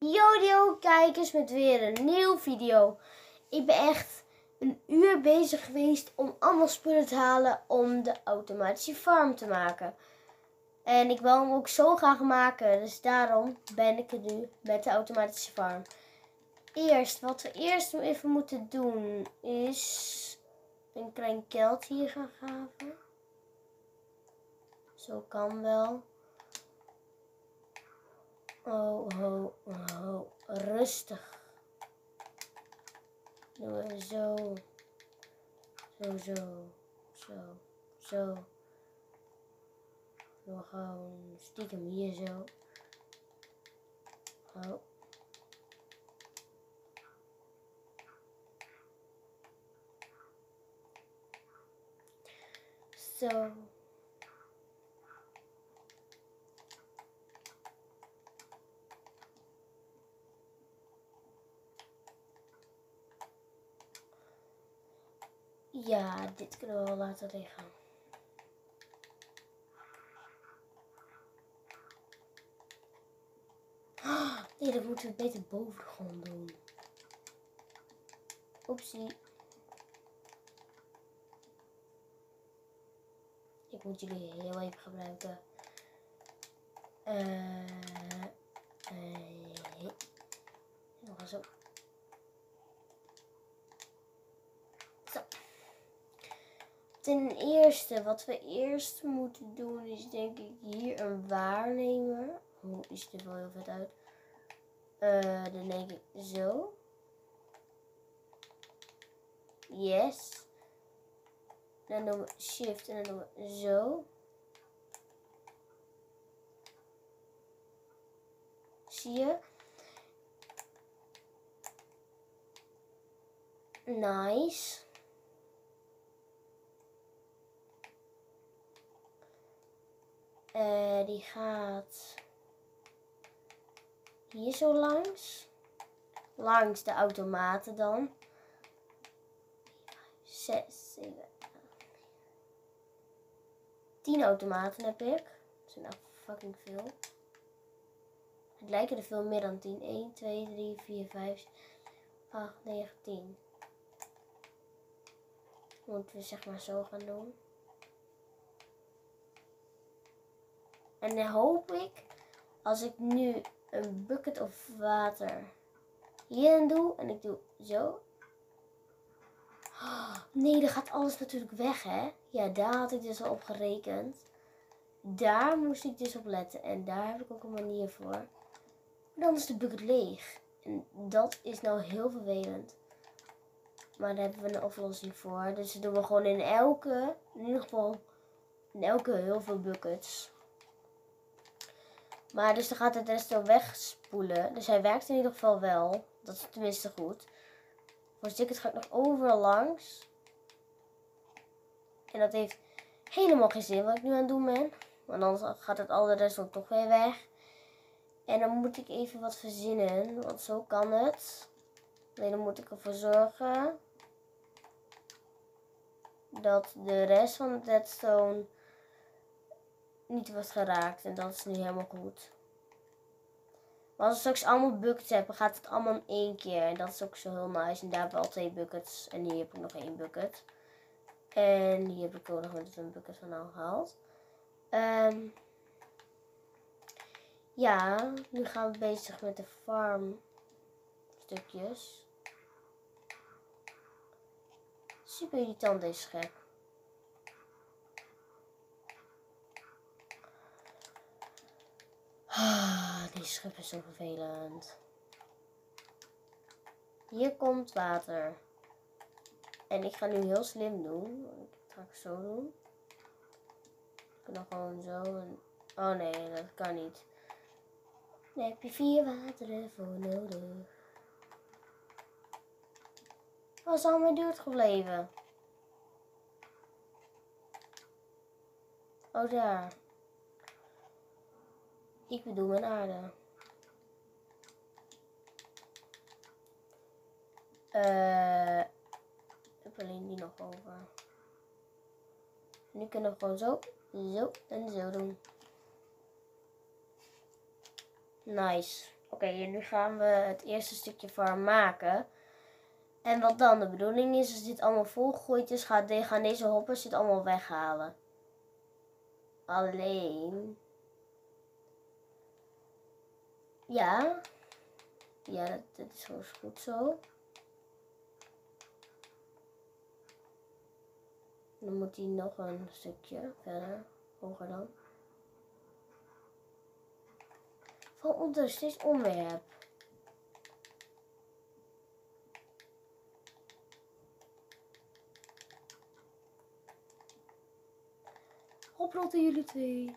Yo, kijkers met weer een nieuwe video. Ik ben echt een uur bezig geweest om allemaal spullen te halen om de automatische farm te maken. En ik wil hem ook zo graag maken, dus daarom ben ik er nu met de automatische farm. Eerst, wat we eerst even moeten doen is een klein kelt hier gaan graven. Zo kan wel. Oh, oh, oh, rustig. Doen zo. Zo, zo. Zo. Zo. We stiekem hier zo. Oh. Zo. Ja, dit kunnen we wel laten liggen. Nee, dat moeten we beter boven doen. Oepsie. Ik moet jullie heel even gebruiken. Eh... Nog eens op. Ten eerste, wat we eerst moeten doen is denk ik hier een waarnemer. Hoe is er wel heel vet uit? Uh, dan denk ik zo. Yes. Dan doen we shift en dan doen we zo. Zie je? Nice. Uh, die gaat hier zo langs. Langs de automaten dan. 6, 7, 10 automaten heb ik. Dat zijn echt fucking veel. Het lijken er veel meer dan 10. 1, 2, 3, 4, 5, 8, 9, 10. Moeten we zeg maar zo gaan doen. En dan hoop ik, als ik nu een bucket of water hierin doe en ik doe zo. nee, dan gaat alles natuurlijk weg, hè? Ja, daar had ik dus al op gerekend. Daar moest ik dus op letten. En daar heb ik ook een manier voor. dan is de bucket leeg. En dat is nou heel vervelend. Maar daar hebben we een oplossing voor. Dus dat doen we gewoon in elke, in ieder geval, in elke heel veel buckets. Maar dus dan gaat het rest wel wegspoelen. Dus hij werkt in ieder geval wel. Dat is tenminste goed. Voor ticket ga ik nog overal langs. En dat heeft helemaal geen zin wat ik nu aan het doen ben. Want dan gaat het al de rest ook toch weer weg. En dan moet ik even wat verzinnen. Want zo kan het. Nee, dan moet ik ervoor zorgen. Dat de rest van het redstone niet wordt geraakt. En dat is nu helemaal goed. Maar als we straks allemaal buckets hebben, gaat het allemaal in één keer. En dat is ook zo heel nice. En daar hebben we al twee buckets. En hier heb ik nog één bucket. En hier heb ik ook nog een bucket van al gehaald. Um, ja, nu gaan we bezig met de farm stukjes. Super irritant deze schep. Ah, die schep is zo vervelend. Hier komt water. En ik ga nu heel slim doen. Ik ga ik zo doen. Ik kan nog gewoon zo. Oh nee, dat kan niet. Dan heb je vier wateren voor nodig. Was al mijn duurt gebleven? Oh, daar. Ik bedoel mijn aarde. Uh, ik heb alleen die nog over. Nu kunnen we gewoon zo, zo en zo doen. Nice. Oké, nu gaan we het eerste stukje farm maken. En wat dan de bedoeling is, als dit allemaal volgegooid is, gaan deze hoppers dit allemaal weghalen. Alleen... Ja. Ja, dat, is gewoon goed zo. Dan moet hij nog een stukje verder, hoger dan. Van onder steeds heb. Oprotten jullie twee.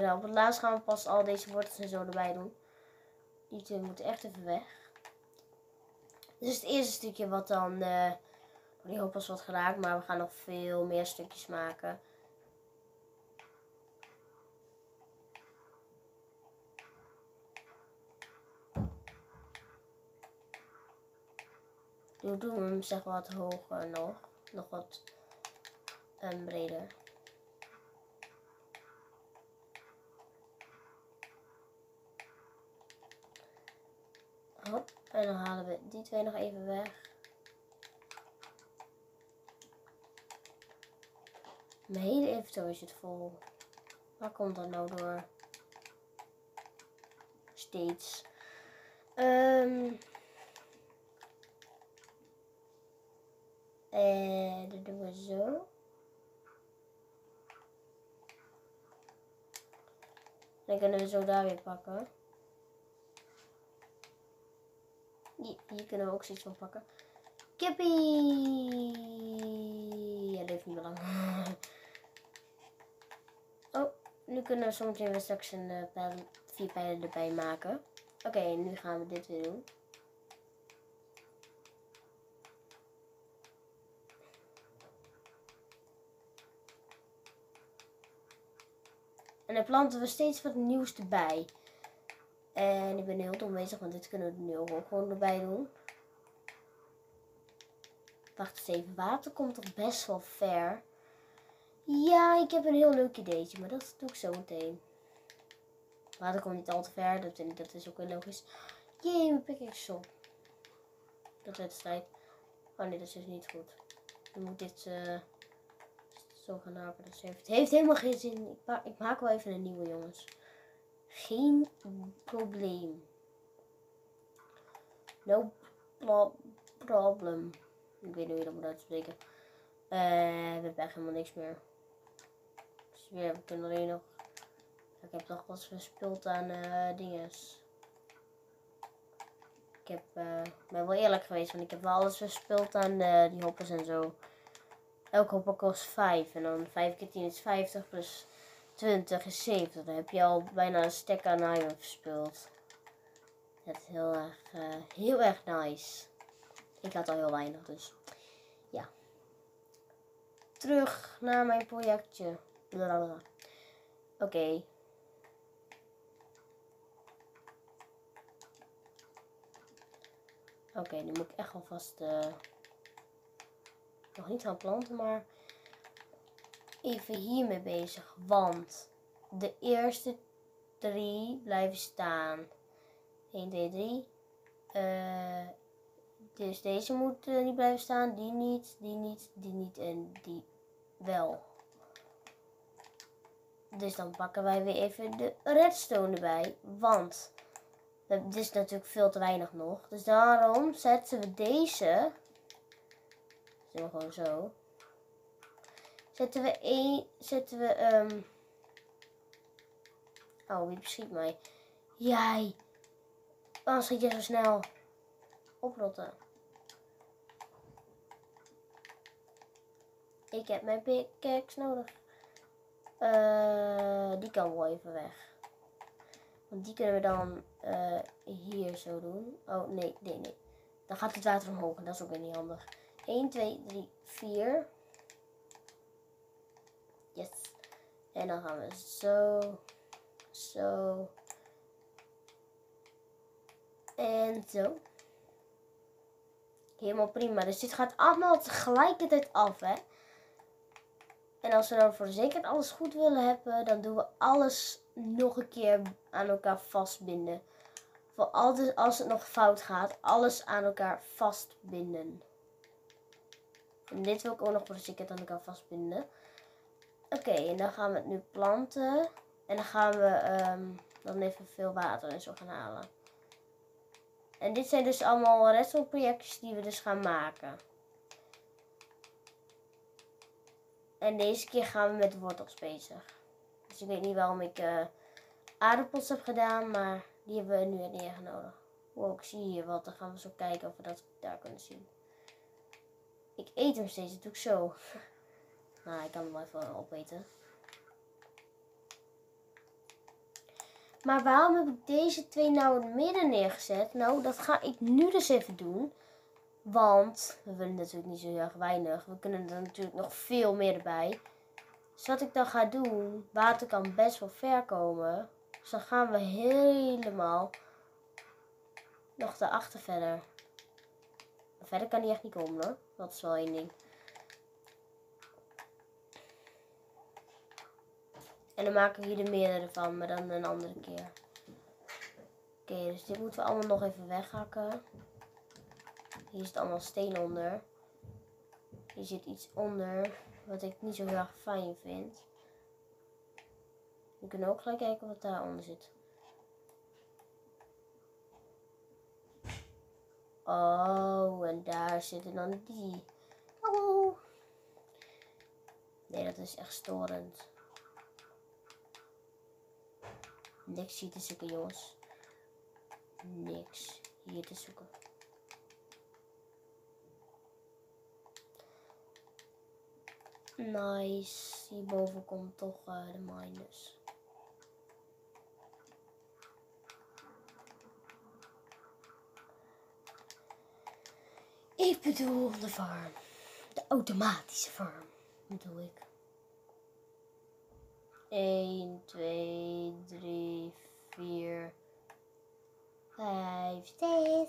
Dan op het laatst gaan we pas al deze wortels en zo erbij doen. Die twee moeten echt even weg. Is het eerste stukje wat dan uh, door die hoppels wordt geraakt. Maar we gaan nog veel meer stukjes maken. Nu doen we hem zeg wat hoger nog. Nog wat um, breder. Hop, en dan halen we die twee nog even weg. Mijn hele inventory zit vol. Waar komt dat nou door? Steeds. En dat doen we zo. Dan kunnen we zo daar weer pakken. Hier, hier kunnen we ook zoiets van pakken. Kippie! Ja, dat heeft niet meer lang. oh, nu kunnen we zometeen weer straks een uh, vier pijlen erbij maken. Oké, nu gaan we dit weer doen. En dan planten we steeds wat nieuws erbij. En ik ben heel dom bezig, want dit kunnen we nu ook gewoon erbij doen. Wacht eens even, water komt toch best wel ver? Ja, ik heb een heel leuk ideetje, maar dat doe ik zo meteen. Water komt niet al te ver, dat, is ook wel logisch. Jee, mijn pickaxe op. Dat wedstrijd. Oh nee, dat is dus niet goed. Dan moet dit uh, zo gaan haken. Dat heeft, het heeft helemaal geen zin. Ik, ik maak wel even een nieuwe, jongens. Geen probleem. No pro problem. Ik weet niet hoe je dat moet uitspreken. Uh, we hebben echt helemaal niks meer. Dus weer, we kunnen alleen nog... Ik heb nog wat verspild aan uh, dingen. Ik heb, uh, ben wel eerlijk geweest, want ik heb wel alles verspild aan die hoppers en zo. Elke hopper kost 5 en dan 5 keer 10 is 50 plus 20 is 70. Dan heb je al bijna een stek aan iron verspild. Dat is heel erg, uh, heel erg nice. Ik had al heel weinig, dus ja. Terug naar mijn projectje. Oké. Oké, nu moet ik echt alvast uh, nog niet gaan planten, maar even hiermee bezig. Want de eerste drie blijven staan. 1, 2, 3. Uh, dus deze moet uh, niet blijven staan. Die niet, die niet, die niet en die wel. Dus dan pakken wij weer even de redstone erbij. Want dit is natuurlijk veel te weinig nog. Dus daarom zetten we deze. We gewoon zo. Zetten we één. Zetten we. Um, oh, wie beschiet mij? Jij. Waarom schiet je zo snel? Oprotten. Ik heb mijn pickaxe nodig. Uh, die kan wel even weg. Want die kunnen we dan uh, hier zo doen. Oh, nee, nee, nee. Dan gaat het water omhoog en dat is ook weer niet handig. 1, 2, 3, 4. Yes. En dan gaan we zo, zo en zo. Helemaal prima. Dus dit gaat allemaal tegelijkertijd af, hè. En als we dan voor zeker alles goed willen hebben, dan doen we alles nog een keer aan elkaar vastbinden. Voor altijd als het nog fout gaat, alles aan elkaar vastbinden. En dit wil ik ook nog voor zeker aan elkaar vastbinden. Oké, en dan gaan we het nu planten. En dan gaan we ehm, dan even veel water en zo gaan halen. En dit zijn dus allemaal redstone die we dus gaan maken. En deze keer gaan we met wortels bezig. Dus ik weet niet waarom ik uh, aardappels heb gedaan, maar die hebben we nu niet echt nodig. Ik zie hier wat. Dan gaan we zo kijken of we dat daar kunnen zien. Ik eet hem steeds, doe ik zo. nou, ik kan hem even opeten. Maar waarom heb ik deze twee nou in het midden neergezet? Nou, dat ga ik nu dus even doen. Want we willen natuurlijk niet zo erg weinig. We kunnen er natuurlijk nog veel meer erbij. Dus wat ik dan ga doen, water kan best wel ver komen. Dus dan gaan we helemaal nog daarachter verder. verder kan hij echt niet komen hoor. Dat is wel één ding. En dan maken we hier de meerdere van, maar dan een andere keer. Oké, dus dit moeten we allemaal nog even weghakken. Hier zit allemaal steen onder. Hier zit iets onder wat ik niet zo heel erg fijn vind. We kunnen ook gelijk kijken wat daaronder zit. Oh, en daar zitten dan die. Oh. Nee, dat is echt storend. Niks hier te zoeken, jongens. Niks hier te zoeken. Nice. Hierboven komt toch uh, de minus. Ik bedoel de farm. De automatische farm, bedoel ik. 1, 2, 3, 4, 5, 6.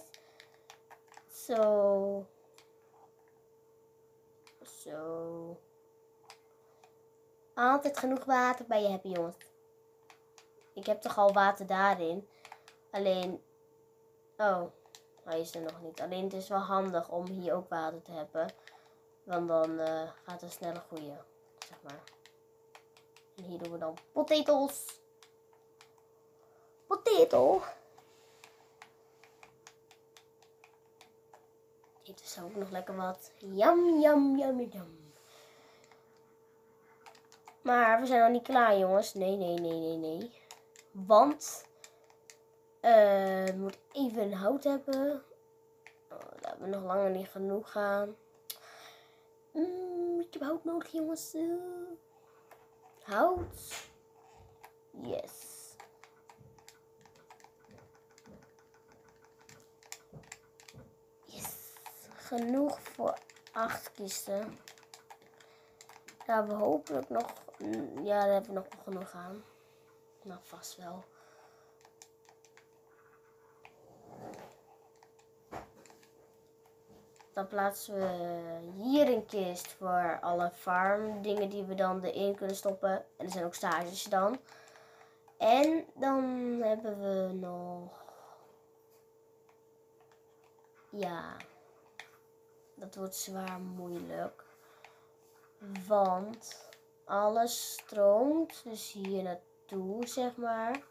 Zo. Zo. Altijd genoeg water bij je hebben, jongens. Ik heb toch al water daarin. Alleen... Oh, hij is er nog niet. Alleen het is wel handig om hier ook water te hebben. Want dan uh, gaat het sneller groeien, zeg maar. En hier doen we dan potatoes. Potato. Dit is ook nog lekker wat. Jam, jam, jam, jam. Maar we zijn nog niet klaar, jongens. Nee, nee, nee, nee, nee. Want uh, we moeten even hout hebben. Oh, dat hebben we nog langer niet genoeg gaan. Mm, ik heb hout nodig, jongens. Hout. Yes. Yes. Genoeg voor acht kisten. Daar hebben we hopelijk nog ja, daar hebben we nog genoeg aan. Nou, vast wel. Dan plaatsen we hier een kist voor alle farm dingen die we dan erin kunnen stoppen. En er zijn ook stages dan. En dan hebben we nog... Ja, dat wordt zwaar moeilijk. Want alles stroomt dus hier naartoe, zeg maar.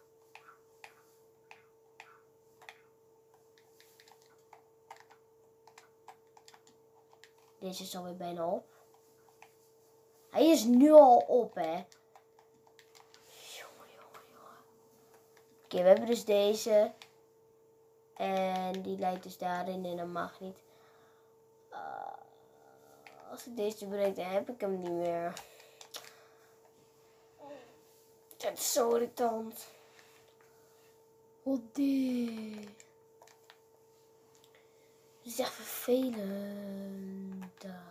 Deze is alweer bijna op. Hij is nu al op, hè. Oké, we hebben dus deze. En die lijkt dus daarin en dat mag niet. Uh, als ik deze breek, dan heb ik hem niet meer. Het is zo irritant. Dit? Het is echt vervelend da,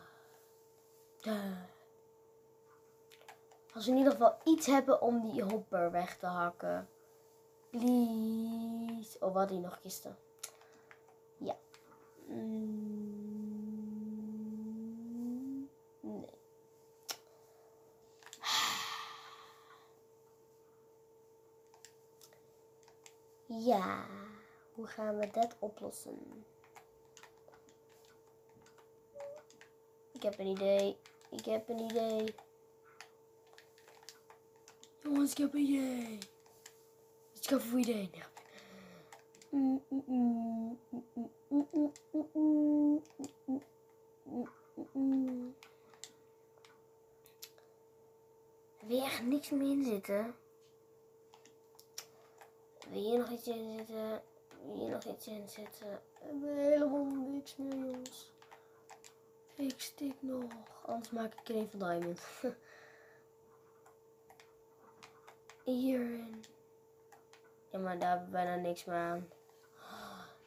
da. Als we in ieder geval iets hebben om die hopper weg te hakken. Please. Oh, wat die nog kisten. Ja. Mm, nee. Ja, hoe gaan we dat oplossen? Ik heb een idee. Ik heb een idee. Jongens, ik heb een idee. Ik heb een idee. Wil je echt niks meer in zitten? Wil je nog iets in zitten? Wil je nog iets in zitten? We hebben helemaal niks meer, jongens. Ik stik nog. Anders maak ik er een van Diamond. Hierin. Ja, maar daar hebben we bijna niks meer aan.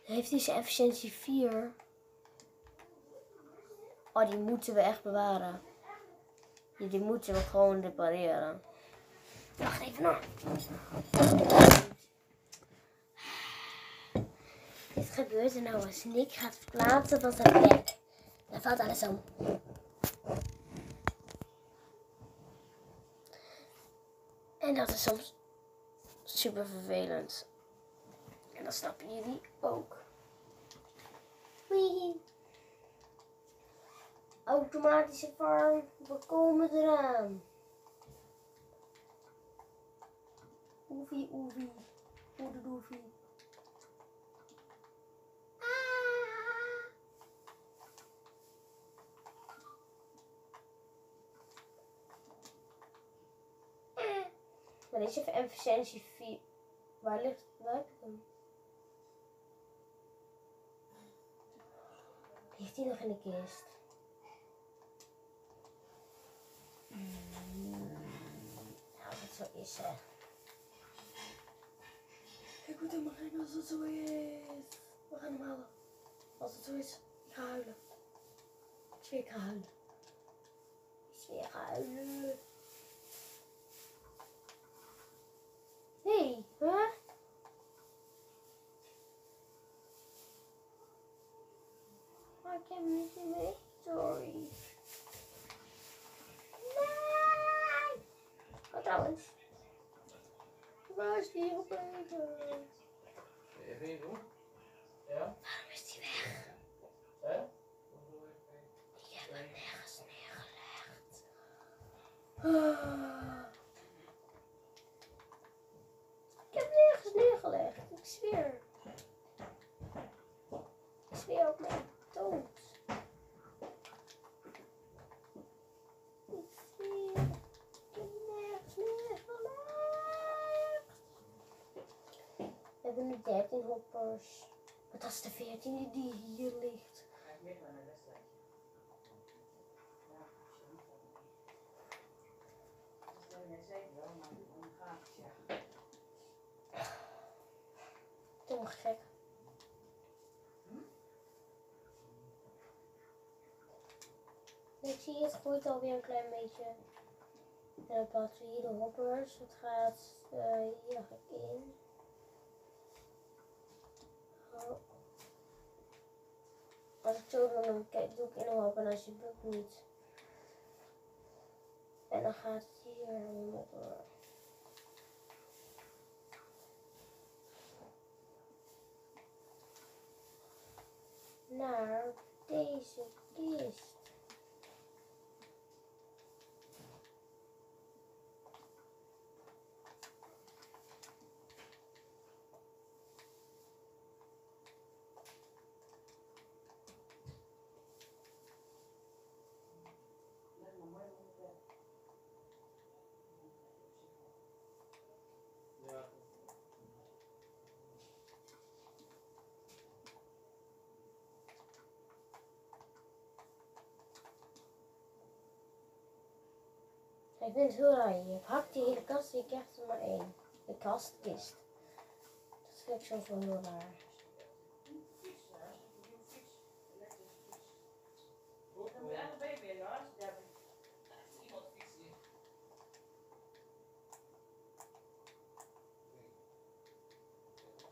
Heeft hij zijn efficiëntie 4? Oh, die moeten we echt bewaren. Die, die moeten we gewoon repareren. Wacht even nog. Dit gebeurt er nou als Nick gaat verplaatsen van zijn plek. Dan valt alles om. En dat is soms super vervelend. En dat snappen jullie ook. Wee. Automatische farm, we komen eraan. Oefie, oefie, oefie, oefie. Ah. Ah. Maar deze heeft efficiëntie 4. Waar ligt, waar heb ik hem? Ligt hij nog in de kist? Nou, het zo is, hè. Ik moet hem heen als het zo is. We gaan hem halen. Als het zo is, ik ga huilen. Ik zweer, ik ga huilen. Ik zweer, ik ga huilen. Hey, huh? Hem niet in mijn story. Nee! Oh, trouwens. Waar is die gebleven? Even niet doen? Ja? Waarom is die weg? Hè? Ik heb hem nergens neergelegd. Ah. Ik heb hem nergens neergelegd. Ik zweer. Ik zweer op mijn dood. Ik zweer. Ik heb hem nergens neergelegd. We hebben nu 13 hoppers. Maar dat is de 14e die hier ligt. Domme gek. Ik zie het groeit alweer een klein beetje. En dan hier de hoppers. Het gaat eh, hier in. Oh. Als ik zo doe, dan doe ik in een hop en als je bukt niet. En dan gaat het hier helemaal door. Naar deze kist. Ja. Ik vind het heel raar. Je hakt die hele kast en je krijgt er maar één. De kast, kist. Dat vind ik soms wel heel raar.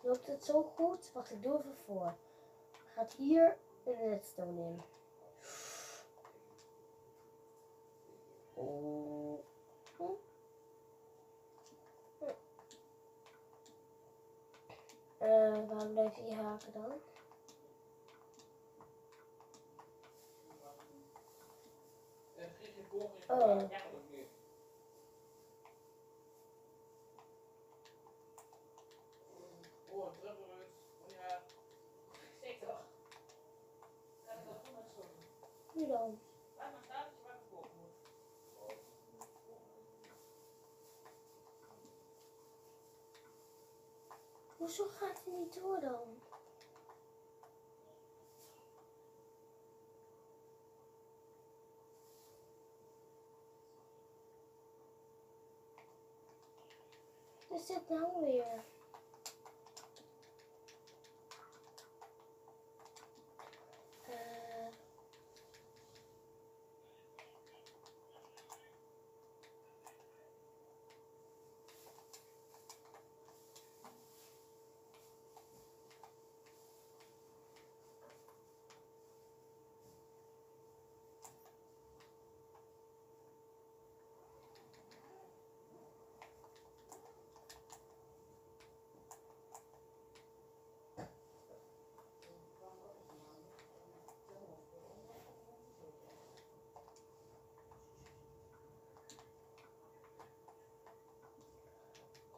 Loopt het zo goed? Wacht, ik doe even voor. Gaat hier een redstone in. Oeh. Hm. Eh, waarom blijf je hier haken dan? En vergeet je volgende Oh. vraag. Ja, ook niet. Oh, een teruggerust. Oh ja. Steek toch. Laat ik dat goed met zo. Nu dan. Laat maar staan wakker komen moet. Hoezo gaat hij niet door dan? Wat is dit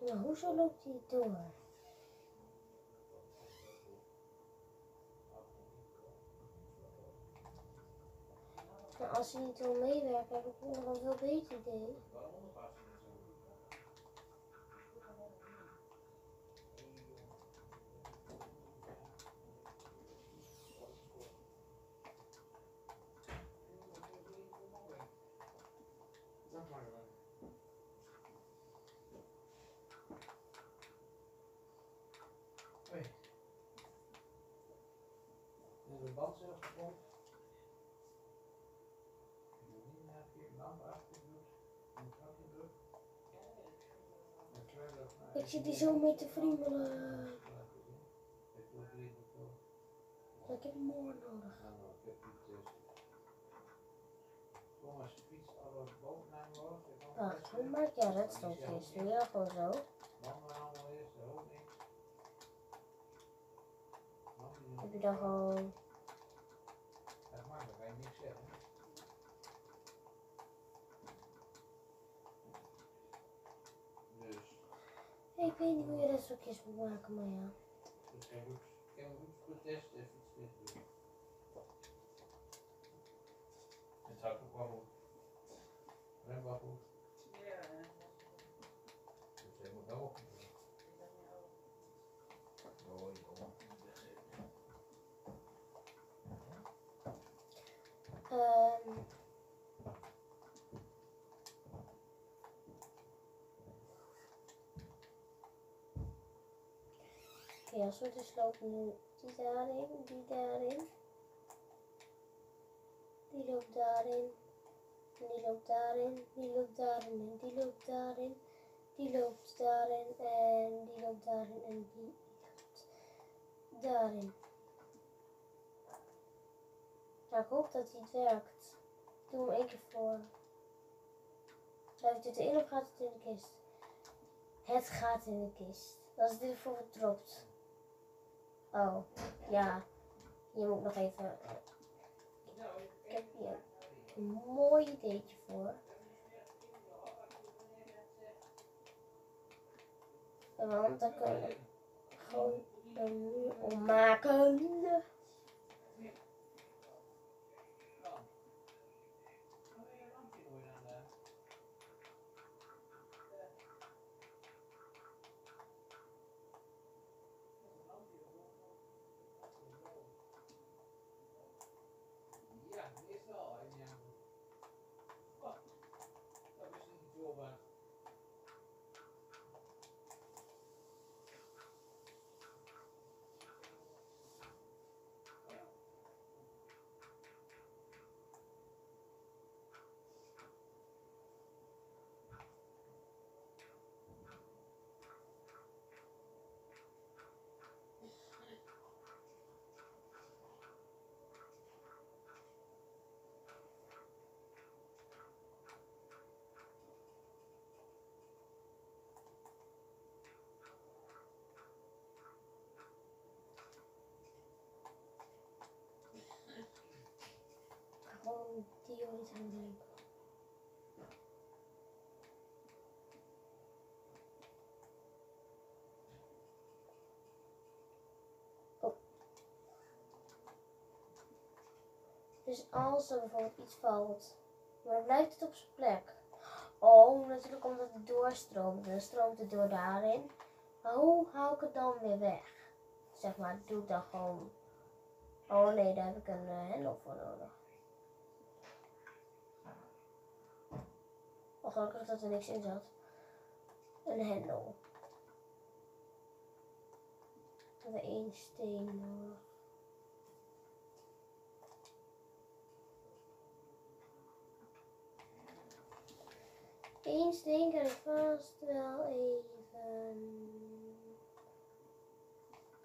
maar hoezo loopt hij door? Nou, als hij niet wil meewerken, heb ik nog een veel beter idee. Waarom past het niet zo? Dat maar wel. Hoi. En de band zelf gekomen. Ik doe niet naar vier lamp afgedrukt. Een knopje druk. En kleur dat naar- Ik zit hier zo mee te friemelen. Ik heb moor nodig. Wacht, hoe maak jij redstone-vis? Doe je gewoon zo? Heb je dan gewoon... Dat mag, dat kan je niks zeggen. Dus, Ik weet niet hoe je redstone-kist moet maken, maar ja. ik heb ook, ik heb ook goed testen even iets dit doen. Het gaat ook wel goed. Rem wel goed. Ja, en Dus hij moet wel op. dat is nou. Oh, joh. Ehm Ja, zo dus loopt nu die daarin, die daarin. Die loopt daarin. Die loopt daarin, die loopt daarin en die loopt daarin. Die loopt daarin en die loopt daarin en die loopt daarin. Nou, ik hoop dat het werkt. Doe hem één keer voor. Blijft dit erin of gaat het in de kist? Het gaat in de kist. Dat is dit bijvoorbeeld dropt. Oh, ja. Hier moet nog even... Ik heb hier een mooi ideetje voor. Want dan kunnen we gewoon een muur ommaken. Ja, meestal. En ja. Oh, dat is niet zo waar. Om die ooit aan denken. Oh. Dus als er bijvoorbeeld iets valt, maar blijft het op zijn plek. Oh, natuurlijk omdat het doorstroomt. Dan stroomt het door daarin. Maar hoe haal ik het dan weer weg? Zeg maar, doe ik dan gewoon. Oh nee, daar heb ik een uh, hendel voor nodig. Gelukkig dat er niks in zat. Een hendel. We hebben één steen nodig. Eén steen kan ik vast wel even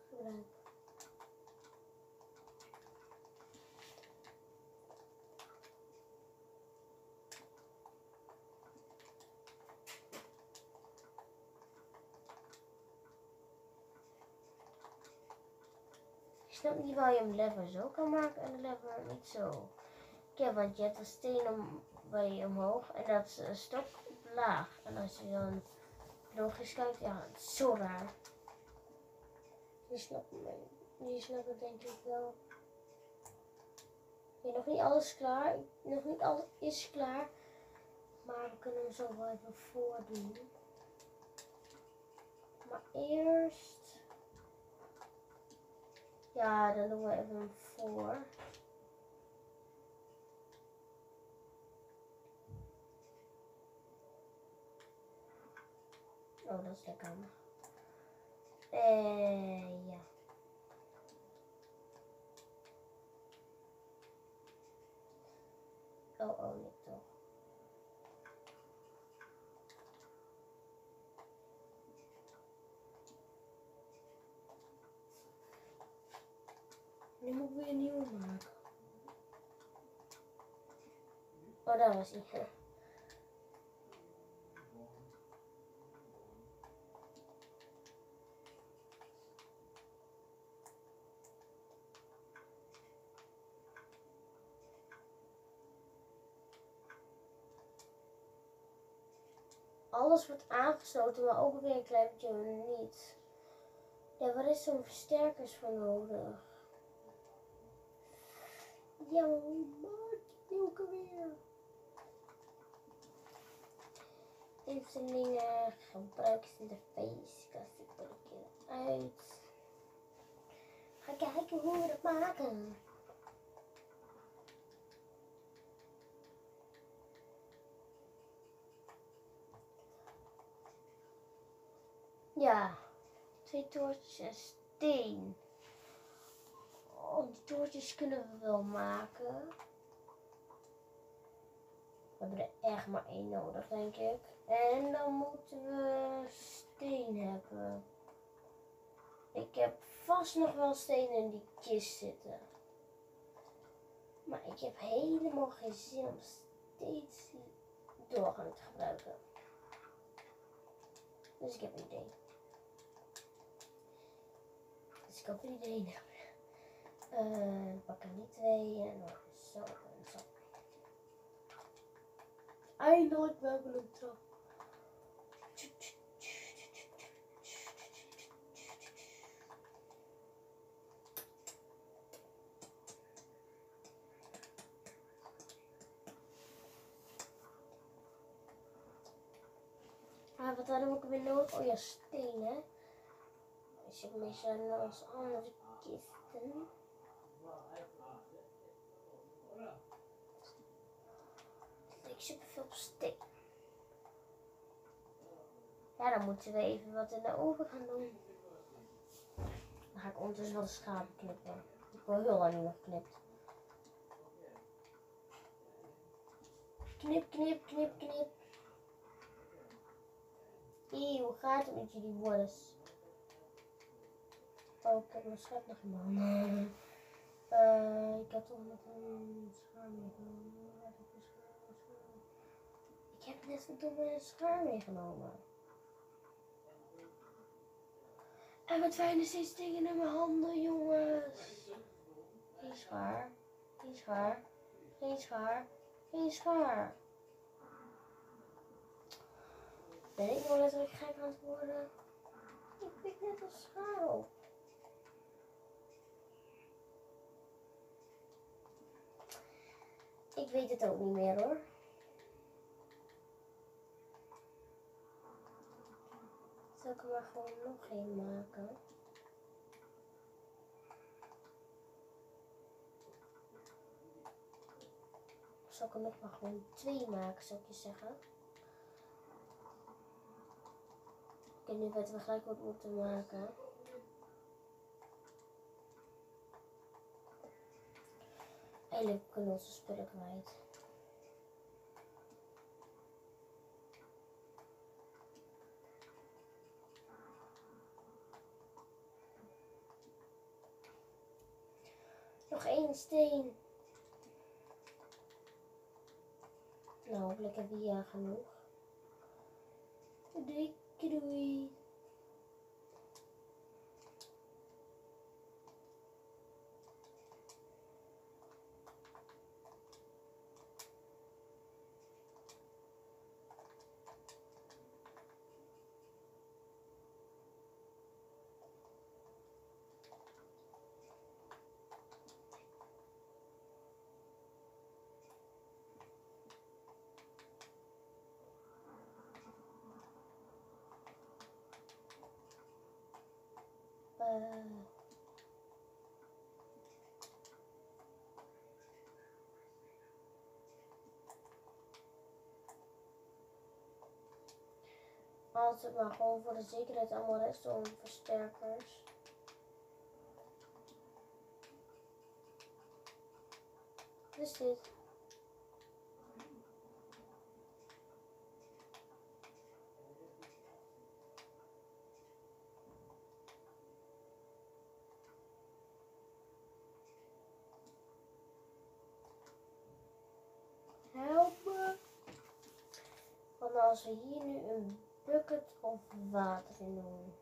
gebruiken. Snap niet waar je hem lever zo kan maken en de lever niet zo. Ja, want je hebt een steen om, bij omhoog en dat is een stok laag. En als je dan logisch kijkt, ja, het is zo raar. Je snapt je denk ik wel. Ja, nog niet alles klaar, nog niet alles is klaar. Maar we kunnen hem zo wel even voordoen. Maar eerst... Ja, dan doen we even hem voor. Oh, dat is lekker handig. Eh, ja. Oh, oh, niet toch. Nu moet weer een nieuwe maken. Oh, daar was hij. alles wordt aangesloten, maar ook weer een klein beetje niet. Ja, waar is zo'n versterkers voor nodig? Ja, hoe maak ik die ook alweer? Instellingen, gebruiksinterface, kast ik er een keer uit. Ga kijken hoe we dat maken. Ja, twee toortjes en steen. Oh, die toortjes kunnen we wel maken. We hebben er echt maar één nodig, denk ik. En dan moeten we steen hebben. Ik heb vast nog wel steen in die kist zitten. Maar ik heb helemaal geen zin om steeds doorgang te gebruiken. Dus ik heb een idee. Dus ik er iedereen hebben. Uh, pak er niet twee en nog zo en zo. Eindelijk, we hebben een trap. Ah, wat hadden we ook weer nodig? Oh ja, stenen. Dus ik mis andere kisten. Ik super veel op steen. Ja, dan moeten we even wat in de oven gaan doen. Dan ga ik ondertussen wel de schapen knippen. Ik wil heel lang niet meer geknipt. Knip, knip, knip, knip. Eeuw, hoe gaat het met jullie worst? Oh, ik heb mijn nog in mijn handen. Uh, ik had toch met een. Ik heb net een schaar meegenomen. En wat fijne steeds dingen in mijn handen, jongens. Die schaar. Die schaar. Geen schaar. Geen schaar. Ben ik nou letterlijk gek aan het worden? Ik pik net een schaar op. Ik weet het ook niet meer hoor. Zal ik er maar gewoon nog één maken? Zal ik er nog maar gewoon twee maken, zou ik je zeggen? Oké, nu weten we gelijk wat moeten maken. Eigenlijk kunnen onze spullen kwijt. Nog één steen. Nou, hopelijk heb je ja genoeg. Doei, doei. Eh. Altijd maar gewoon voor de zekerheid allemaal redstone versterkers. Is dit? Help me. Want als we hier nu een bucket of water in doen.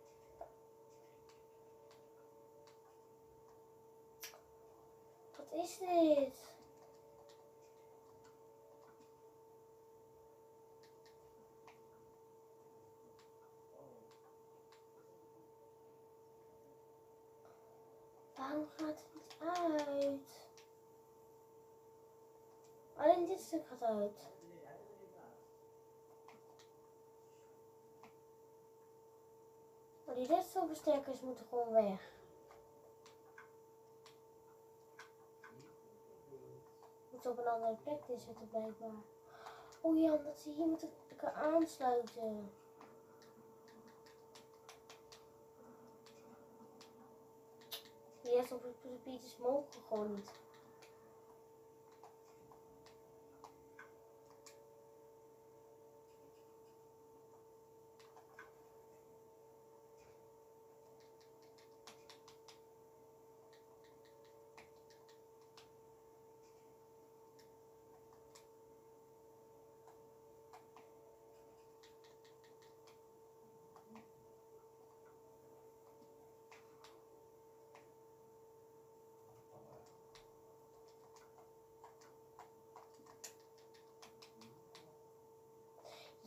Wat is dit? Waarom gaat het niet uit? Alleen dit stuk gaat uit. Maar die redstoneversterkers moeten gewoon weg. Moeten op een andere plek zitten blijkbaar. Oh ja, omdat ze hier moeten aansluiten. Die redstoneversterkers mogen gewoon niet.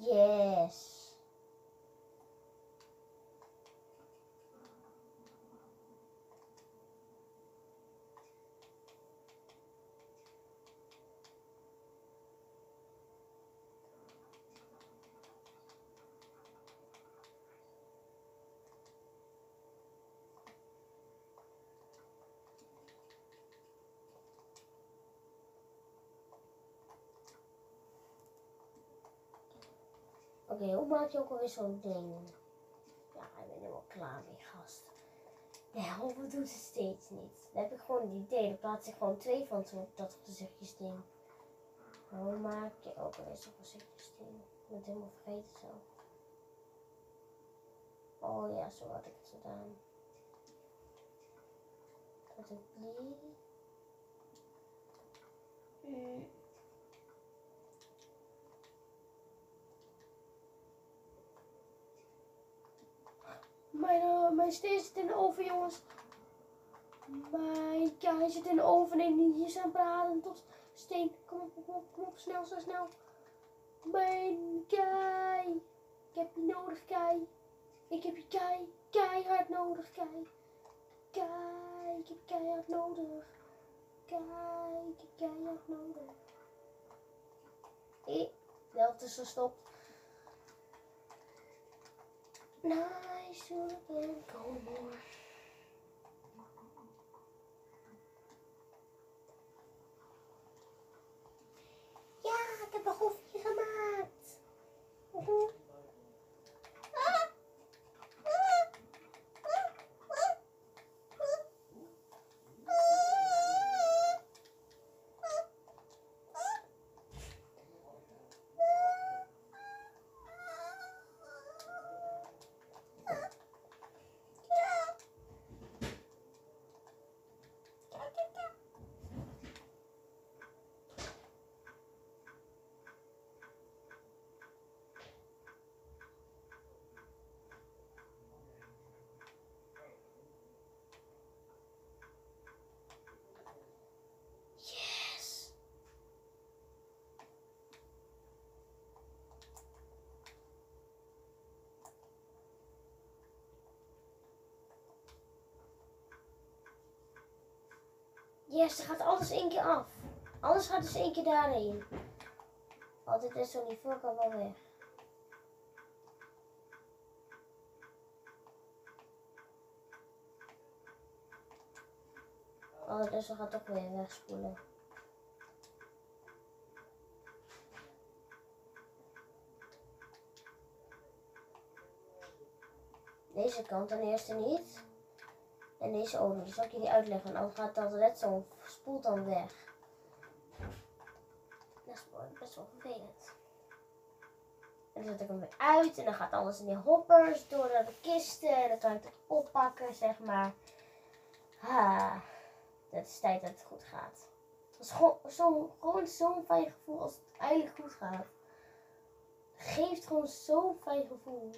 Yes. Oké, hoe maak je ook alweer zo'n ding? Ja, ik ben helemaal klaar mee, gast. De helft doet het steeds niet. Dan heb ik gewoon een idee. Dan plaats ik gewoon twee van zo'n dat gezichtjes ding. Maar hoe maak je ook alweer zo'n gezichtjes ding? Ik ben het helemaal vergeten zo. Oh ja, zo had ik het gedaan. Dat ik die... Mm. Mijn, uh, mijn steen zit in de oven, jongens. Mijn kaai zit in de oven en hier staan praten tot Steen, kom op, kom op, kom op. Snel, snel, snel. Mijn kei. Ik heb je nodig, kei. Ik heb je kei. Keihard nodig, kei. Kei, ik heb keihard nodig. Kei, ik heb keihard nodig. Ik, wel tussen stop. Nice, Jonathan, kom hoor. Ja, ik heb een hoefje gemaakt. Woehoe. Ah. Ah. Ah. Ah. Ah. Yes. Yes, er gaat alles één keer af. Alles gaat dus één keer daarheen. Altijd is zo die voorkant wel weg. Oh, dus we gaat toch weer wegspoelen. Deze kant ten eerste niet. En deze niet. Dat zal ik jullie uitleggen. Dan gaat dat redstone spoelt dan weg. Dat is best wel vervelend. En dan zet ik hem weer uit. En dan gaat alles in die hoppers door naar de kisten. En dan kan ik het oppakken, zeg maar. Ha. Het is tijd dat het goed gaat. Het is gewoon zo- gewoon zo'n fijn gevoel als het eindelijk goed gaat. Geeft gewoon zo'n fijn gevoel.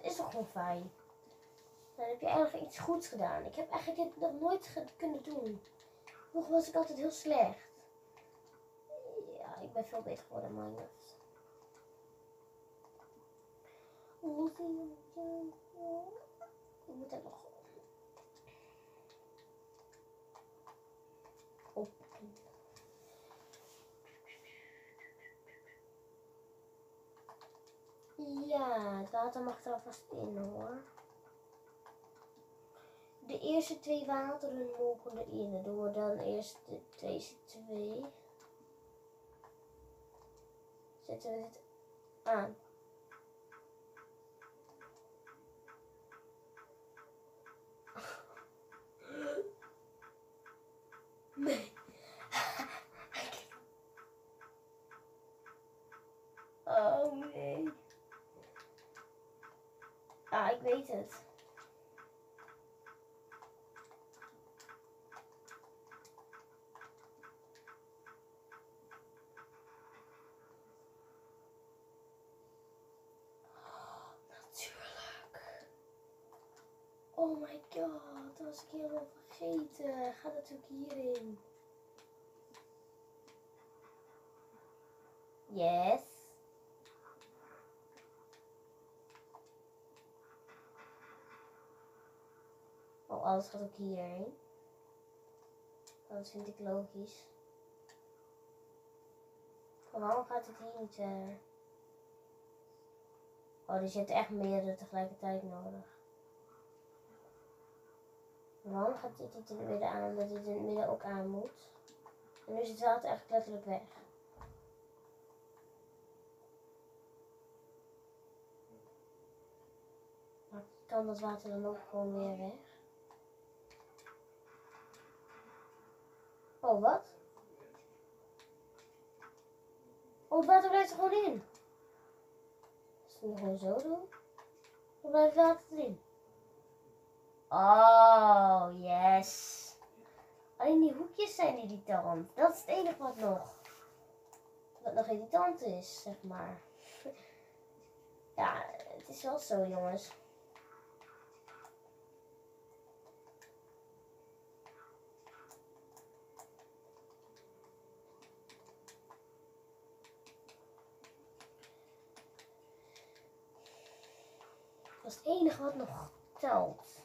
Het is toch gewoon fijn. Dan heb je eigenlijk iets goeds gedaan. Ik heb eigenlijk dit nog nooit kunnen doen. Nog was ik altijd heel slecht. Ja, ik ben veel beter geworden in. Ik moet er nog op. Ja, data mag er alvast in hoor. De eerste twee wateren mogen erin. Dan doen we dan eerst de, deze twee. Zetten we dit aan. Nee. Oh nee. Ah, ik weet het. Natuurlijk. Oh my god, dat was ik helemaal vergeten. Gaat natuurlijk hierin. Yes. Alles gaat ook hierheen. Dat vind ik logisch. Waarom gaat het hier niet verder? Oh, dus je hebt echt meerdere tegelijkertijd nodig. Waarom gaat dit niet in het midden aan, omdat dit in het midden ook aan moet? En nu is het water echt letterlijk weg. Maar kan dat water dan ook gewoon weer weg? Oh, wat? Oh, water blijft er gewoon in. Als we het gewoon zo doen, dan blijft water erin. Oh, yes. Alleen die hoekjes zijn irritant. Dat is het enige wat nog. Wat nog irritant is, zeg maar. Ja, het is wel zo, jongens. Dat is het enige wat nog telt.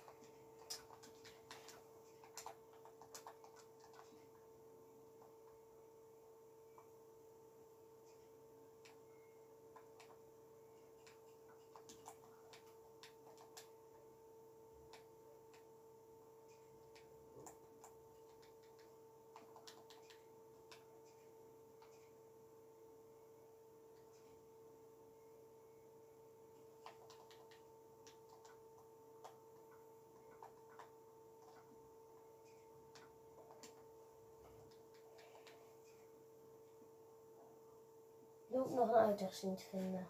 Hoeft nog een uitweg zien te vinden.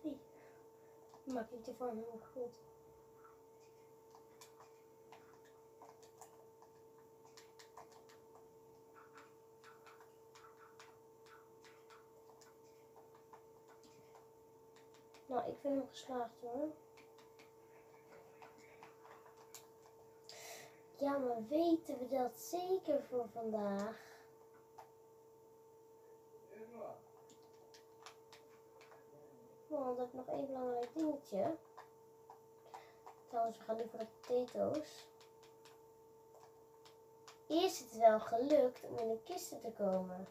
Nee. Maak ik de vorm helemaal goed. Nou, ik vind hem geslaagd hoor. Ja, maar weten we dat zeker voor vandaag? Want ik heb nog één belangrijk dingetje. Trouwens, we gaan nu voor de potatoes. Is het wel gelukt om in de kisten te komen?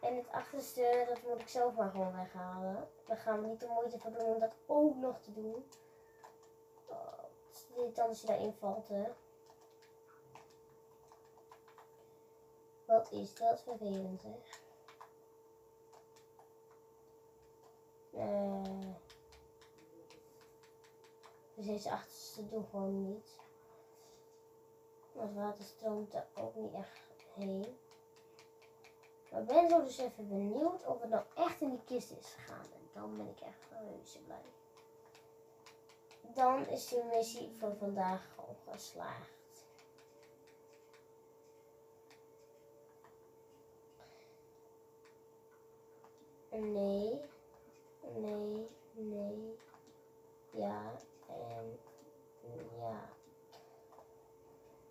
En het achterste, dat moet ik zelf maar gewoon weghalen. Dan gaan we niet de moeite voor doen om dat ook nog te doen. Oh, is irritant als je daarin valt, hè. Wat is dat vervelend, zeg. Eh. dus deze achterste doen gewoon niet. Maar het water stroomt er ook niet echt heen. Maar ik ben zo dus even benieuwd of het nou echt in die kist is gegaan. En dan ben ik echt reuze blij. Dan is die missie voor vandaag gewoon geslaagd. Nee, nee, nee, ja en ja.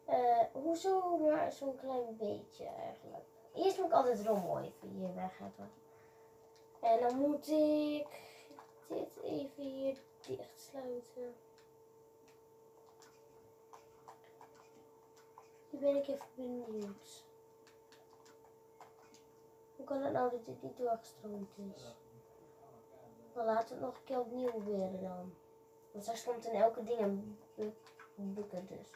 Eh, hoezo maar zo'n klein beetje eigenlijk? Eerst moet ik altijd rommel even hier weg hebben. En dan moet ik dit even hier dicht sluiten. Nu ben ik even benieuwd. Hoe kan het nou dat dit niet doorgestroomd is? Dan laten we het nog een keer opnieuw proberen dan. Want daar stond in elke ding een bu dus.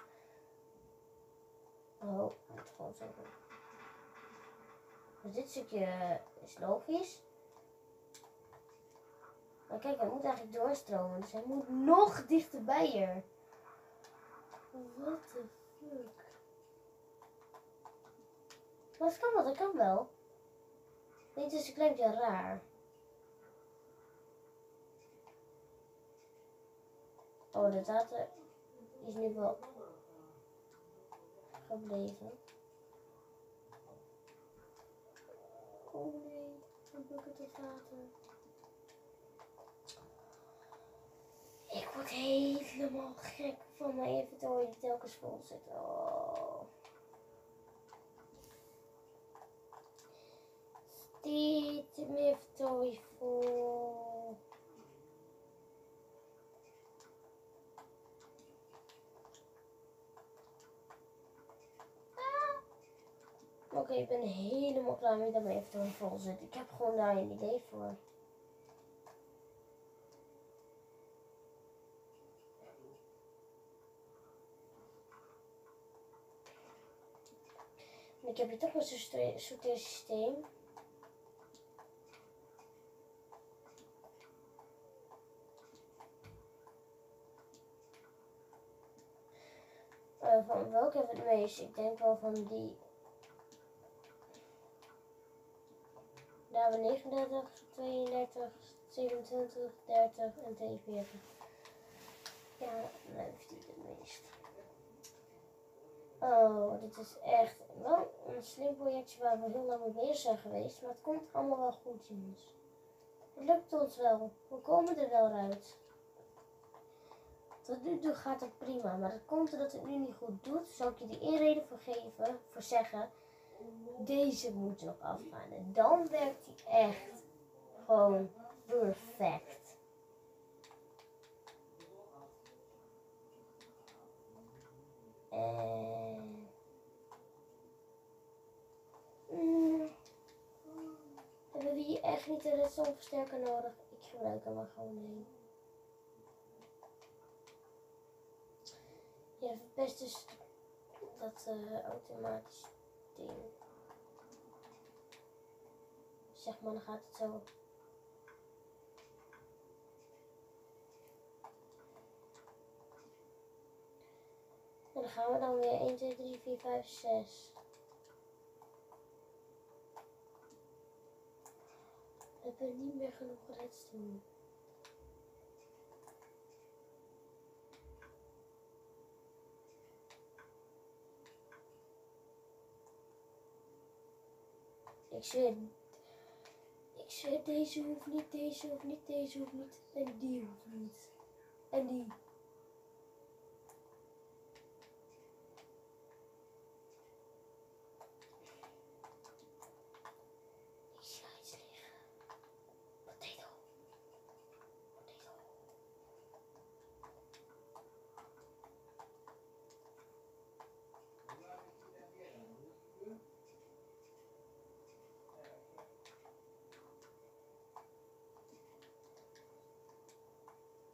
Oh, moet gewoon zo. Dus dit stukje is logisch. Maar kijk, hij moet eigenlijk doorstromen. Dus hij moet nog dichterbij er. What the fuck? Maar dat kan wel, dat kan wel. Dit is een klein beetje raar. Oh, de water is nu wel gebleven. Oh nee, een bucket of water. Ik word helemaal gek van mijn inventory die telkens vol zit. Oh. Steeds mijn inventory vol. Oké, ik ben helemaal klaar met dat mijn inventory vol zit. Ik heb gewoon daar een idee voor. Ik heb hier toch zo'n sorteersysteem. Uh, welke heb ik het meest? Ik denk wel van die. Daar hebben we 39, 32, 27, 30 en 42. Ja, dan heeft hij het meest. Oh, dit is echt wel een slim projectje waar we heel lang mee bezig zijn geweest. Maar het komt allemaal wel goed, jongens. Het lukt ons wel. We komen er wel uit. Tot nu toe gaat het prima, maar dat komt omdat het nu niet goed doet. Zal ik je de inreden voor geven, voor zeggen. Deze moet nog afgaan. En dan werkt hij echt gewoon perfect. En... Mm. Hebben we hier echt niet een redstone versterker nodig? Ik gebruik hem maar gewoon heen. Je verpest dus dat eh, automatisch ding. Zeg maar, dan gaat het zo. En dan gaan we dan weer 1, 2, 3, 4, 5, 6. We hebben niet meer genoeg redstone. Ik zweer, ik zweer, deze hoeft niet, deze hoeft niet, deze hoeft niet. En die hoeft niet. En die. Ik zie iets liggen. Potato. Potato.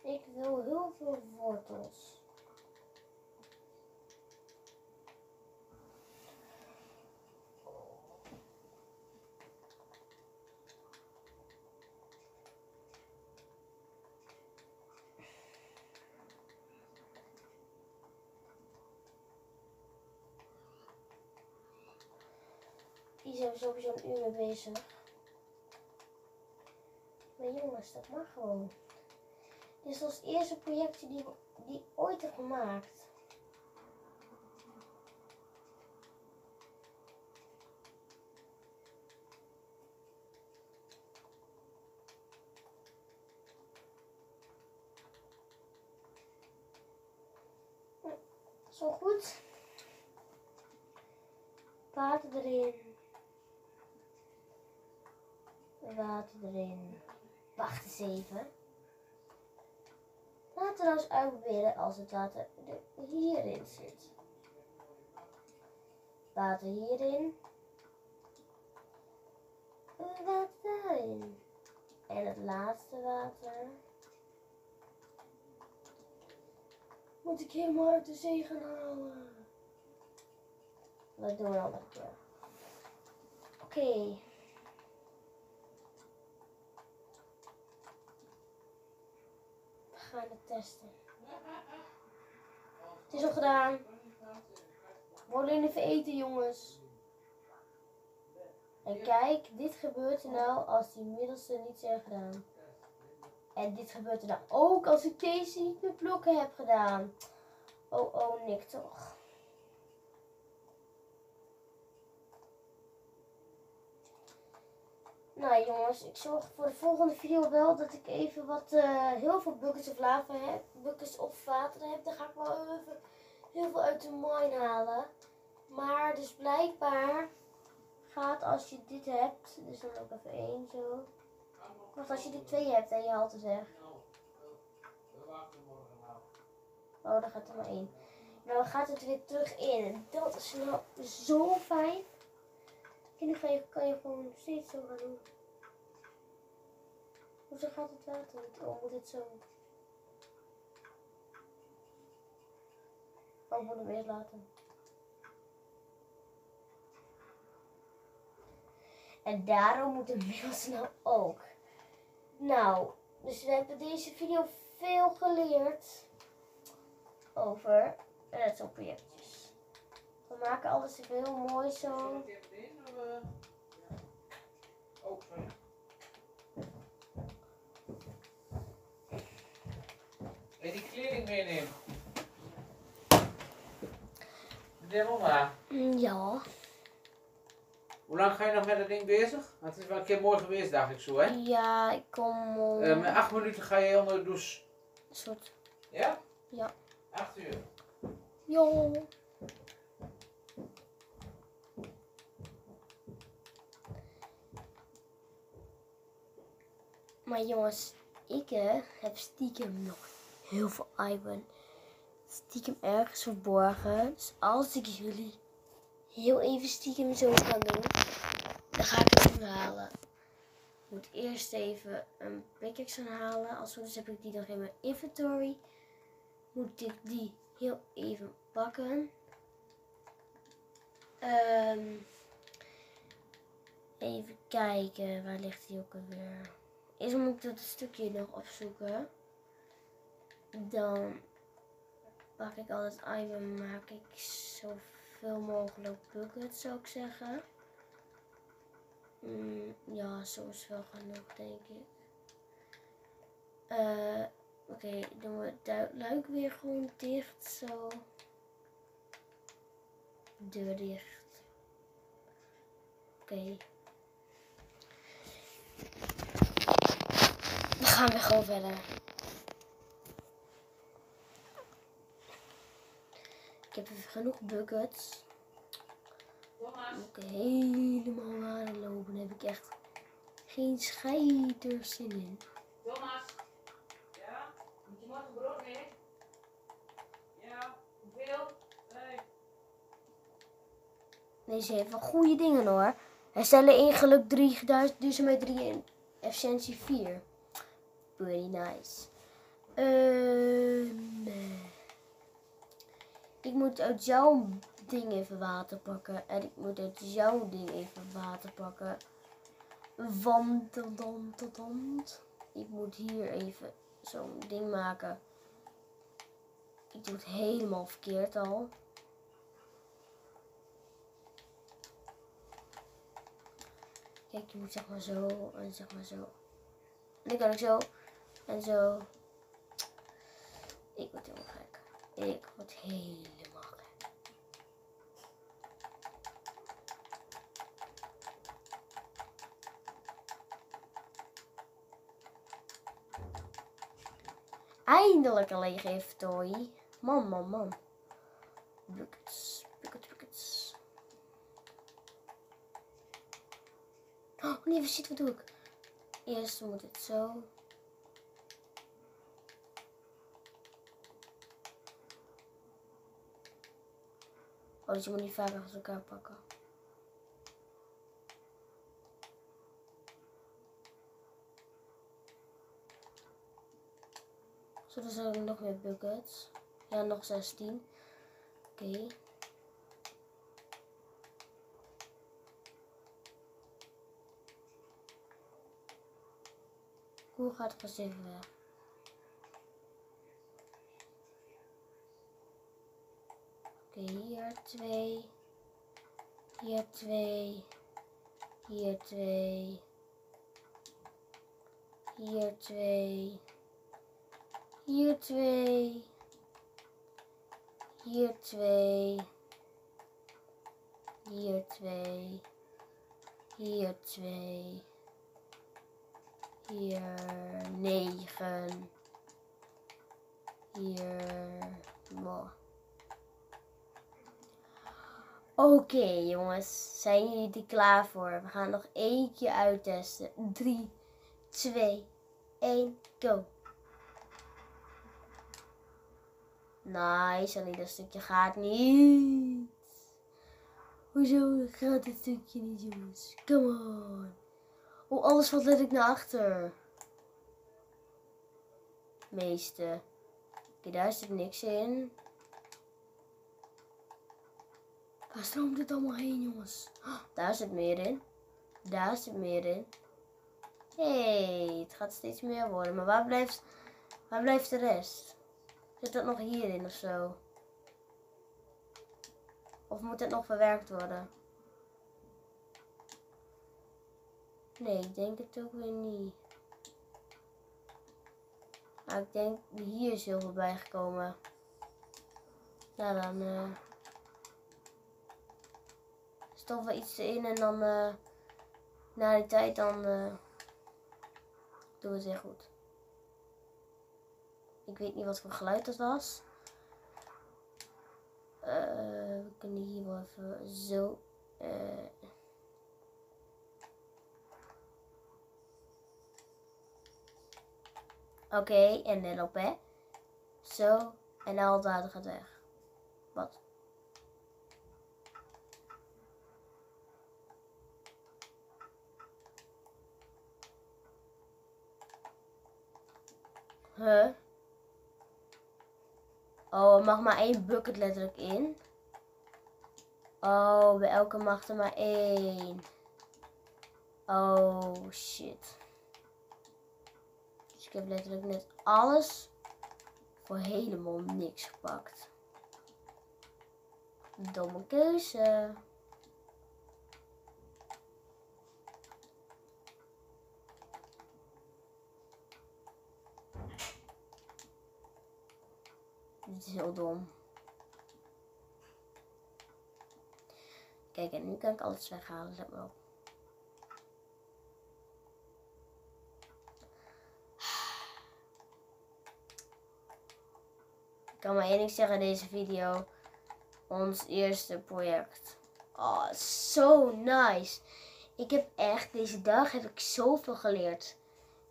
Ik wil heel veel wortels. Hier zijn we sowieso een uur mee bezig. Maar jongens, dat mag gewoon. Dit is ons eerste projectje die we die ooit heb gemaakt. Hm, Zo goed. Water erin. Water erin. Wacht eens even. Eens uitproberen als het water er hierin zit. Water hierin. Water daarin. En het laatste water. Moet ik helemaal uit de zee gaan halen. Dat doen we een keer. Oké. Gaan het testen. Het is al gedaan. We even eten, jongens. En kijk, dit gebeurt er nou als die middelste niet zijn gedaan. En dit gebeurt er nou ook als ik deze niet met blokken heb gedaan. Oh, oh, Nick toch. Nou jongens, ik zorg voor de volgende video wel dat ik even wat, eh, heel veel buckets of lava heb, buckets of water heb. Dan ga ik wel even heel veel uit de mine halen. Maar dus blijkbaar gaat als je dit hebt, dus dan ook even één zo. Want als je die twee hebt en je haalt er zeg. Oh, dan gaat er maar één. Nou, gaat het weer terug in. Dat is nou zo fijn. En nu ga je, kan je gewoon steeds zo gaan doen. Hoezo gaat het water? Oh, moet het zo? Oh, moet hem eerst laten. En daarom moet de mails nou ook. Nou, dus we hebben deze video veel geleerd over redstone projectjes. We maken alles heel mooi zo. Even? Oh, sorry. En die kleding meenemen. Meneer Mama, Ja. hoe lang ga je nog met dat ding bezig? Want het is wel een keer mooi geweest, dacht ik zo, hè? Ja, ik kom om Eh, met acht minuten ga je onder de douche. een soort. Ja? Ja. 8 uur. Jo. Maar jongens, ik eh, heb stiekem nog heel veel Ivan. Stiekem ergens verborgen. Dus als ik jullie heel even stiekem zo kan doen, dan ga ik het halen. Ik moet eerst even een pickaxe halen. Als goed is heb ik die nog in mijn inventory. Moet ik die heel even pakken. Ehm, even kijken, waar ligt die ook alweer? Eerst moet ik dat stukje nog opzoeken. Dan pak ik al het item, maak ik zoveel mogelijk buckets, zou ik zeggen. Mm, ja, zo is wel genoeg, denk ik. Eh, Oké, doen we het luik weer gewoon dicht, zo. Deur dicht. Oké. Gaan we gewoon verder. Ik heb even genoeg buckets. Ik helemaal aanlopen. Dan heb ik echt geen scheiters zin in. Thomas. Ja? Moet je morgen brood mee? Ja. Hoeveel? Nee. Nee, ze heeft wel goede dingen hoor. Herstellen in geluk 3000, duurzaamheid 3 en efficiëntie 4. Pretty nice. Eh. ik moet uit jouw ding even water pakken. En ik moet uit jouw ding even water pakken. Want, dan, dan, dan. Ik moet hier even zo'n ding maken. Ik doe het helemaal verkeerd al. Kijk, je moet zeg maar zo en zeg maar zo. En kan ik zo en zo. Ik word helemaal gek. Ik word helemaal gek. Eindelijk een lege inventory. Man, man, man. Buckets, buckets, buckets. Oh nee, shit, wat doe ik? Eerst moet het zo. Oh, dus je moet niet vaak achter elkaar pakken. Zo, dan zijn er nog meer buckets. Ja, nog 16. Oké. Hoe gaat het pas even weg? Hier twee. Hier twee. Hier twee. Hier twee. Hier twee. Hier twee. Hier twee. Hier twee. Hier negen. Hier. Wow. Oké jongens, zijn jullie er klaar voor? We gaan nog één keer uittesten. 3, 2, 1, go. Nice, alleen dat stukje gaat niet. Hoezo gaat dit stukje niet, jongens? Come on. Oh, alles valt letterlijk naar achter. Meeste. Oké, daar zit niks in. Waar stroomt het allemaal heen, jongens? Oh, daar zit meer in. Daar zit meer in. Hey, het gaat steeds meer worden. Maar waar blijft, waar blijft de rest? Zit dat nog hierin of zo? Of moet het nog verwerkt worden? Nee, ik denk het ook weer niet. Maar ik denk, hier is heel veel bijgekomen. Nou, dan eh stoppen we iets in en dan eh, na die tijd dan eh, doen we het goed. Ik weet niet wat voor geluid dat was. Eh, we kunnen hier wel even zo. Oké, en dan op hè. Zo. En al water gaat weg. Wat? Huh? Oh, er mag maar één bucket letterlijk in. Oh, bij elke mag er maar één. Oh, shit. Dus ik heb letterlijk net alles voor helemaal niks gepakt. Domme keuze. Dit is heel dom. Kijk, en nu kan ik alles weghalen. Let maar op. Ik kan maar één ding zeggen in deze video. Ons eerste project. Oh, zo nice. Ik heb echt, deze dag heb ik zoveel geleerd.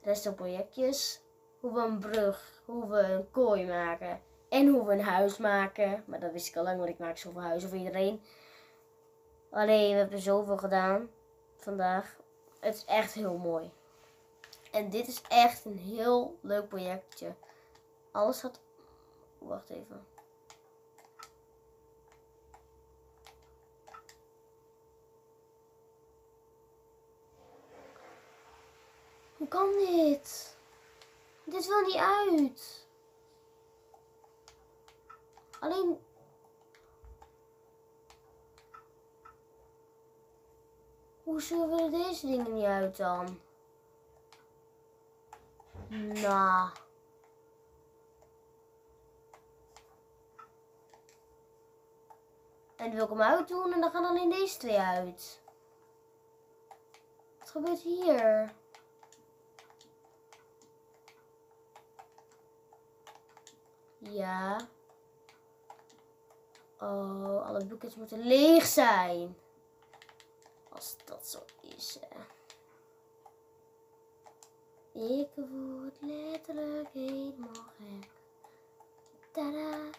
Resto projectjes. Hoe we een brug, hoe we een kooi maken. En hoe we een huis maken. Maar dat wist ik al lang, want ik maak zoveel huizen voor iedereen. Alleen, we hebben zoveel gedaan vandaag. Het is echt heel mooi. En dit is echt een heel leuk projectje. Alles gaat... Wacht even. Hoe kan dit? Dit wil niet uit. Alleen. Hoezo willen deze dingen niet uit dan? Nou. En wil ik hem uitdoen en dan gaan alleen deze twee uit. Wat gebeurt hier? Ja. Oh, alle buckets moeten leeg zijn. Als dat zo is, hè. Ik word letterlijk helemaal gek. Tada.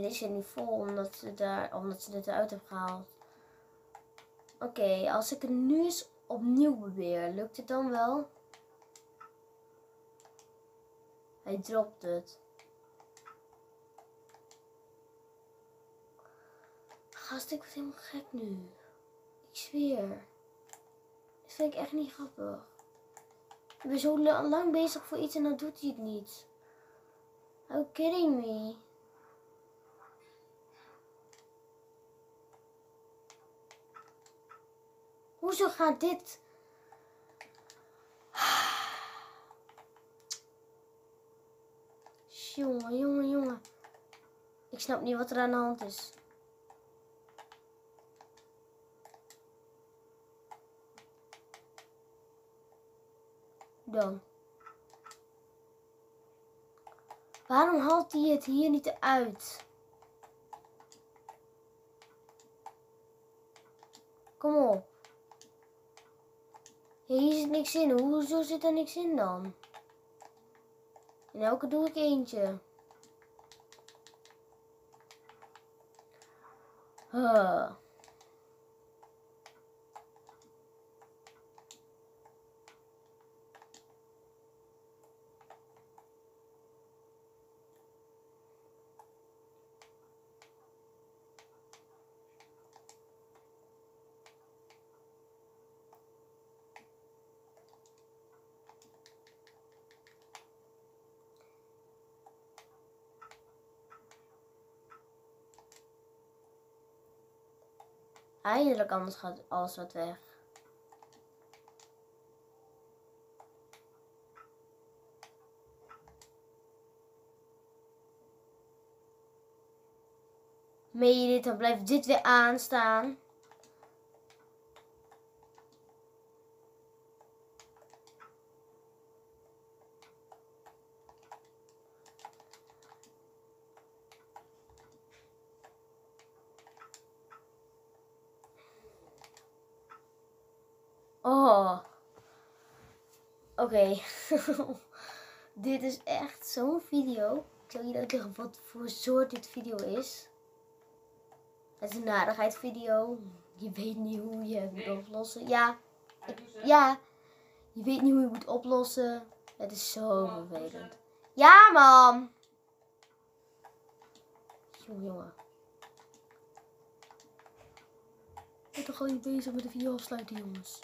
Dit is niet vol omdat ze, daar, omdat ze dit eruit hebben gehaald. Oké, als ik het nu eens opnieuw probeer, lukt het dan wel? Hij dropt het. Gast, ik word helemaal gek nu. Ik zweer. Dit vind ik echt niet grappig. Ik ben zo la- lang bezig voor iets en dan doet hij het niet. You kidding me? Hoezo gaat dit? Jongen, jongen, jongen. Ik snap niet wat er aan de hand is. Dan. Waarom haalt hij het hier niet uit? Kom op. Hier zit niks in. Hoezo zit er niks in dan? In elke doe ik eentje. Huh. Eindelijk, anders gaat alles wat weg. Meen je dit, dan blijft dit weer aanstaan. Oh. Oké. dit is echt zo'n video. Ik zal je uitleggen wat voor soort dit video is. Het is een narigheid video. Je weet niet hoe je het moet oplossen. Ja, ze. ja. Je weet niet hoe je het moet oplossen. Het is zo vervelend. Ja, man. Jongen, jongen. Ik ben toch gewoon niet bezig met de video afsluiten, jongens.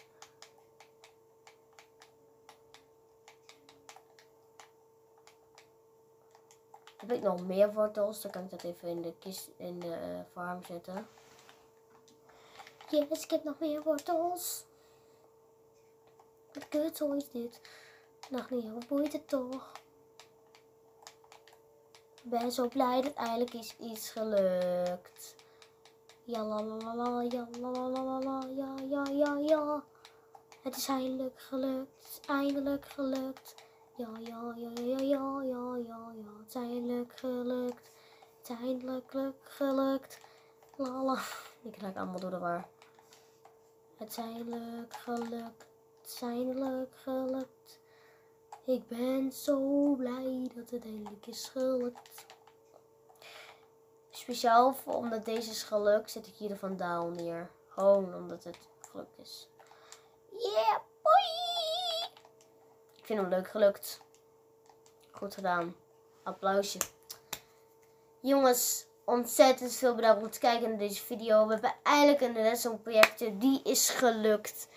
Heb ik nog meer wortels? Dan kan ik dat even in de in de eh, farm zetten. Yes, ik heb nog meer wortels. Wat kutzooi is dit? Nog niet, wat boeit het toch? Ik ben zo blij dat eindelijk is iets gelukt. Ja la la la ja la la la la, ja ja ja ja. Het is eindelijk gelukt, het is eindelijk gelukt. Ja ja ja ja ja ja ja ja, eindelijk gelukt. Luk- gelukt. La la. Ik raak allemaal door de war. Het is eindelijk gelukt. Het is eindelijk gelukt. Ik ben zo blij dat het eindelijk is gelukt. Speciaal omdat deze is gelukt, zet ik hier de vandaal neer. Gewoon omdat het gelukt is. Yeah, vind hem leuk gelukt. Goed gedaan. Applausje. Jongens, ontzettend veel bedankt om te kijken naar deze video. We hebben eindelijk een Redstone projector. Die is gelukt.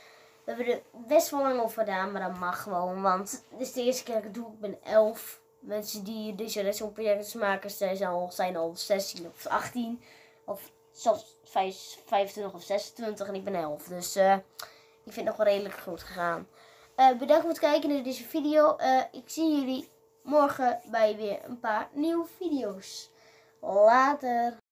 We hebben er best wel lang over gedaan, maar dat mag gewoon. Want dit is de eerste keer dat ik het doe. Ik ben 11. Mensen die deze Redstone projectors maken, zijn al, zijn al 16 of 18. Of zelfs 5 25 of 26 en ik ben 11. Dus eh, ik vind het nog wel redelijk goed gegaan. Eh, bedankt voor het kijken naar deze video. Eh, ik zie jullie morgen bij weer een paar nieuwe video's. Later.